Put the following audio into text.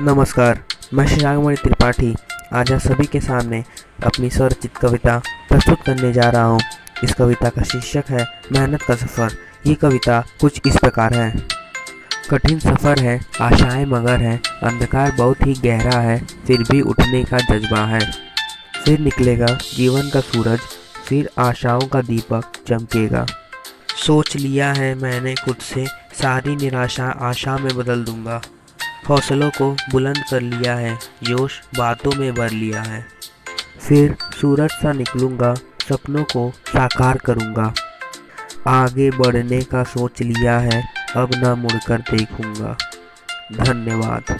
नमस्कार, मैं शिरागमणि त्रिपाठी। आज आप सभी के सामने अपनी स्वरचित कविता प्रस्तुत करने जा रहा हूँ। इस कविता का शीर्षक है, मेहनत का सफ़र। ये कविता कुछ इस प्रकार है। कठिन सफ़र है, आशाएँ मगर हैं, अंधकार बहुत ही गहरा है, फिर भी उठने का जज्बा है। फिर निकलेगा जीवन का सूरज, फिर आशाओं का दीपक चमकेगा। सोच लिया है मैंने खुद से, सारी निराशा आशा में बदल दूँगा। हौसलों को बुलंद कर लिया है, जोश बातों में भर लिया है। फिर सूरज सा निकलूँगा, सपनों को साकार करूँगा। आगे बढ़ने का सोच लिया है, अब ना मुड़कर देखूँगा। धन्यवाद।